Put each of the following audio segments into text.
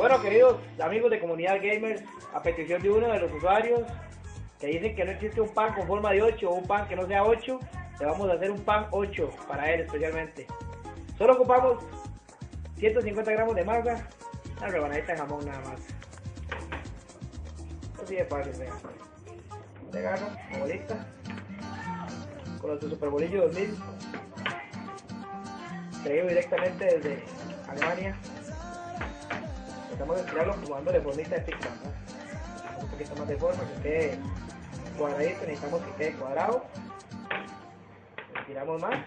Bueno, queridos amigos de Comunidad Gamers, a petición de uno de los usuarios que dicen que no existe un pan con forma de 8 o un pan que no sea 8, le vamos a hacer un pan 8 para él especialmente. Solo ocupamos 150 gramos de masa, una rebanadita de jamón nada más. Así de fácil, vean. Le una bolita con los Super Bolillo 2000 traído directamente desde Alemania. Estamos a estirarlo como dándole formita de pizza, ¿no? Un poquito más de forma, que quede cuadradito, necesitamos que quede cuadrado. Estiramos más.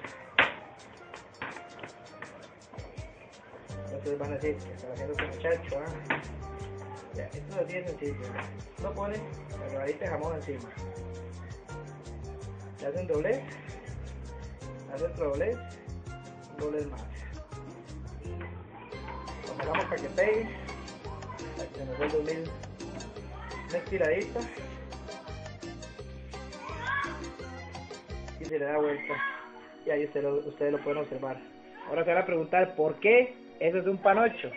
Entonces van a decir que están haciendo este muchacho, ¿ah? Ya, esto es así de sencillo. Uno pone la rebadita de jamón encima. Le hace un doblez, hace otro doblez, doblez más. Lo pegamos para que pegue, para que una estiradita y se le da vuelta. Y ahí usted ustedes lo pueden observar. Ahora se van a preguntar por qué eso es un panocho.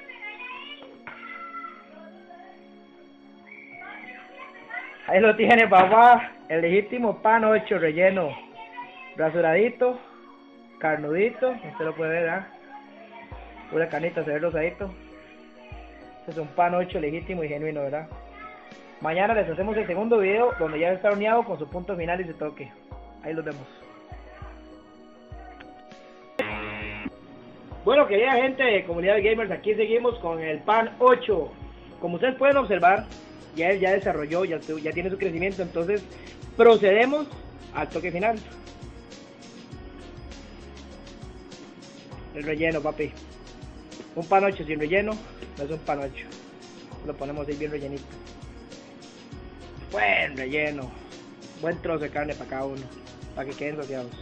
Ahí lo tiene papá, el legítimo pan 8 relleno, rasuradito, carnudito, usted lo puede ver, ¿ah? Pura canita, se ve rosadito. Este es un pan 8 legítimo y genuino, ¿verdad? Mañana les hacemos el segundo video donde ya está horneado con su punto final y su toque. Ahí los vemos. Bueno, querida gente de comunidad de gamers, aquí seguimos con el pan 8. Como ustedes pueden observar, ya él ya desarrolló, ya, tiene su crecimiento, entonces procedemos al toque final. El relleno, papi. Un pan 8 sin relleno no es un pan 8. Lo ponemos ahí bien rellenito. Buen relleno. Buen trozo de carne para cada uno. Para que queden saciados.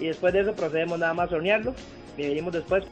Y después de eso procedemos nada más a hornearlo. Y venimos después